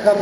감사.